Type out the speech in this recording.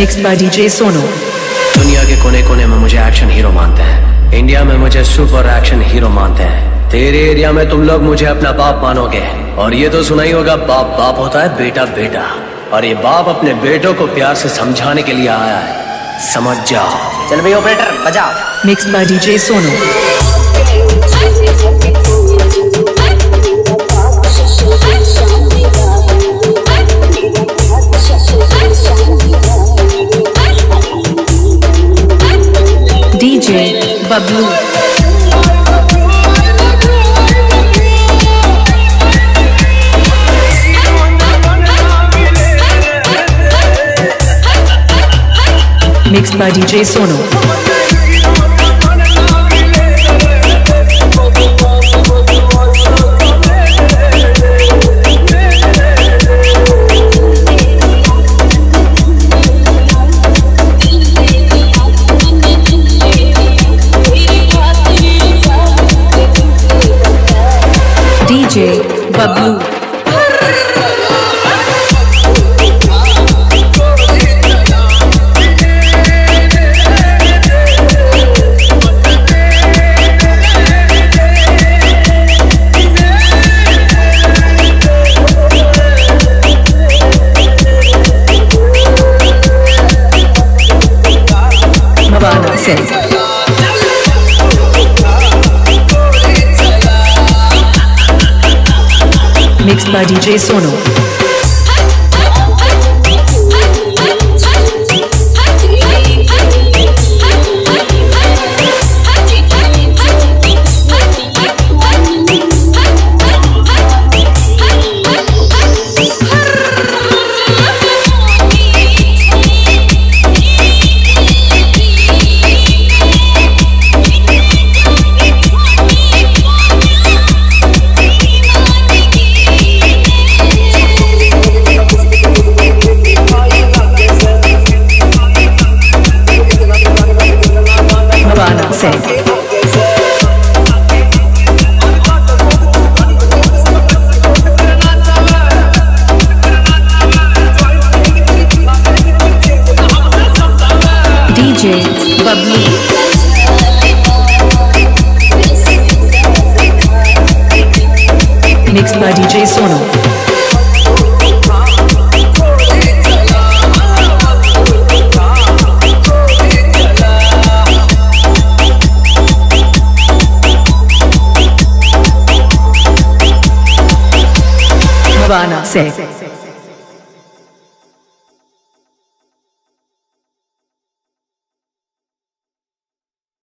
Mixed by DJ Sonu. दुनिया के कोने कोने में मुझे एक्शन हीरो मानते हैं। इंडिया में मुझे सुपर एक्शन हीरो मानते हैं। तेरे एरिया में तुम लोग मुझे अपना बाप मानोगे। और ये तो सुना ही होगा बाप बाप होता है बेटा बेटा और ये बाप अपने बेटों को प्यार से समझाने के लिए आया है। समझ जाओ। चल भाई ऑपरेटर बजा। Mixed by DJ Sonu. Mixed by DJ Sonu. DJ Bablu. By DJ Sonu. DJ Bablu. Mixed by DJ Sonu. Havana says.